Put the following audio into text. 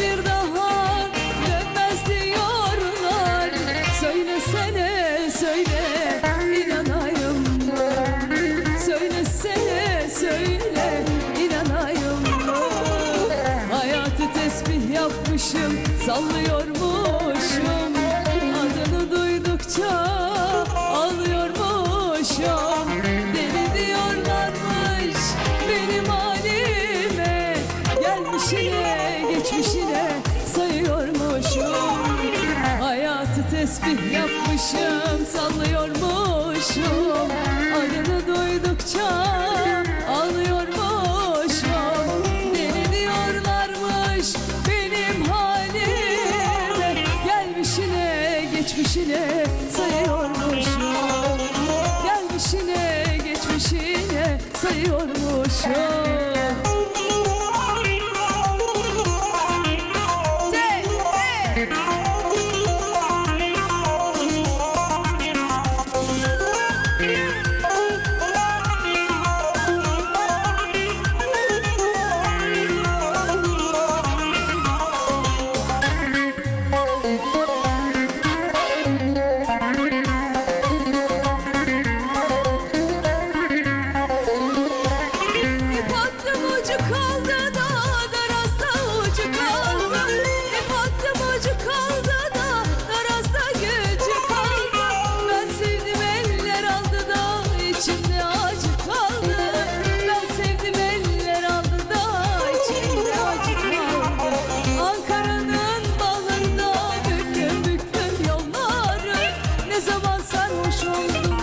bir daha dönmez diyorlar Söylesene söyle inanayım mı? Söylesene söyle inanayım mı? Hayatı tesbih yapmışım sallıyormuşum geçmişine sayıyormuşum Gelmişine geçmişine sayıyormuşum kaldı da darasta ucu kaldı. Ucu kaldı da darasta gücü Ben sevdim eller aldı da içimde acı Ben sevdim eller aldı da içimde acı Ankara'nın büklüm büklüm yolları. Ne zaman sarhoş oldum